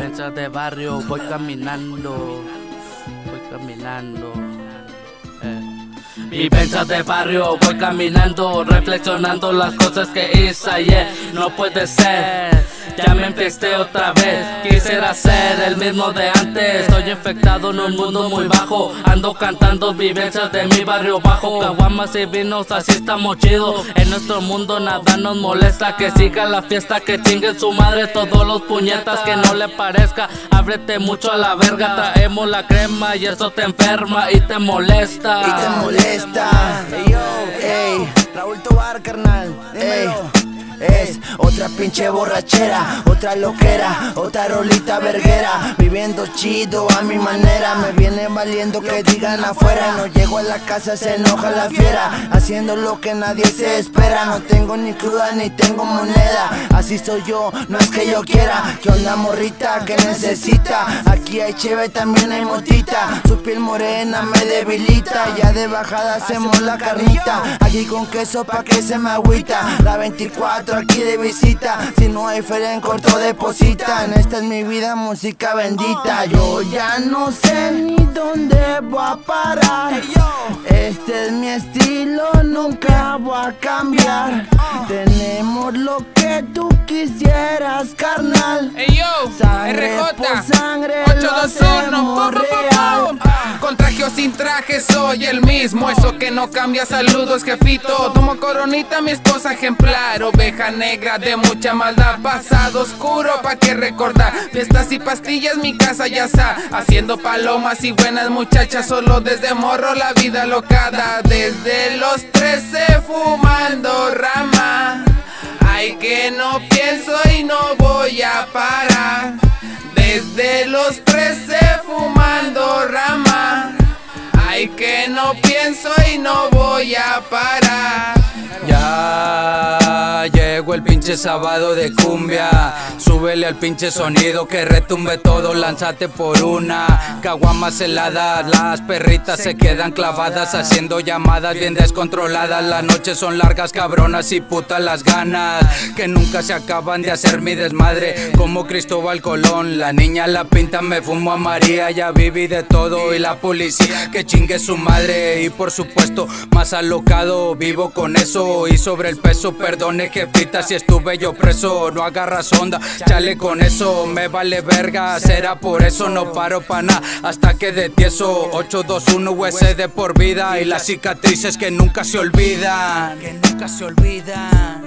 Vivencias de barrio, voy caminando, voy caminando. Eh. Vivencias de barrio, voy caminando, reflexionando las cosas que hice ayer. No puede ser, ya me enfiesté otra vez. Quisiera ser el mismo de antes. Estoy infectado en un mundo muy bajo. Ando cantando vivencias de mi barrio bajo. Caguamas y vinos, así estamos chidos. En nuestro mundo nada nos molesta. Que siga la fiesta, que chingue su madre todos los puñetas. Que no le parezca, ábrete mucho a la verga. Traemos la crema y eso te enferma y te molesta. Y te molesta. Ey, yo, ey. Raúl Tobar, carnal. Ey. Es otra pinche borrachera, otra loquera, otra rolita verguera. Viviendo chido a mi manera, me viene valiendo que digan afuera. No llego a la casa, se enoja la fiera. Haciendo lo que nadie se espera. No tengo ni cruda ni tengo moneda. Así soy yo, no es que yo quiera. Que onda morrita que necesita. Aquí hay cheve, también hay motita. Su piel morena me debilita. Ya de bajada hacemos la carnita. Aquí con queso pa' que se me agüita. La 24 aquí de visita. Si no hay feria en corto depositan. Esta es mi vida, música bendita. Yo ya no sé ni dónde voy a parar. Este es mi estilo, nunca voy a cambiar. Tenemos lo que tú quisieras, carnal. Sangre por sangre, lo 821, sin traje soy el mismo, eso que no cambia, saludos jefito. Tomo coronita, mi esposa ejemplar, oveja negra de mucha maldad, pasado oscuro pa' que recordar. Fiestas y pastillas, mi casa ya está, haciendo palomas y buenas muchachas, solo desde morro la vida locada. Desde los 13 fumando rama. Ay que no pienso y no voy a parar. Desde los 13 no pienso y no voy a parar. Ya el pinche sábado de cumbia. Súbele al pinche sonido que retumbe todo. Lánzate por una. Caguamas heladas, las perritas se quedan clavadas haciendo llamadas bien descontroladas. Las noches son largas, cabronas y putas las ganas que nunca se acaban de hacer mi desmadre. Como Cristóbal Colón, la niña la pinta, me fumo a María. Ya viví de todo y la policía que chingue su madre. Y por supuesto, más alocado, vivo con eso. Y sobre el peso, perdone jefita si estuve yo preso. No agarras onda, chale con eso. Me vale verga, será por eso. No paro pa' nada hasta que de tieso. 821 US de por vida. Y las cicatrices que nunca se olvidan. Que nunca se olvidan.